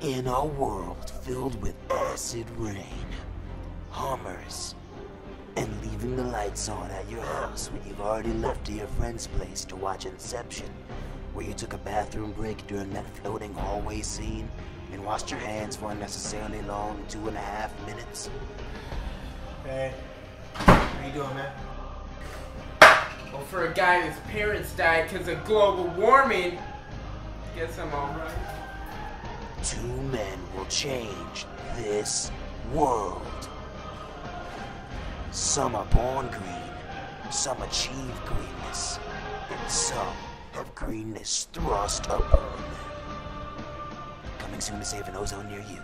In a world filled with acid rain, Hummers, and leaving the lights on at your house when you've already left to your friend's place to watch Inception, where you took a bathroom break during that floating hallway scene and washed your hands for unnecessarily long two and a half minutes. Hey, how you doing, man? Well, for a guy whose parents died because of global warming, guess I'm alright. Two men will change this world. Some are born green, some achieve greenness, and some have greenness thrust upon them. Coming soon to save an ozone near you.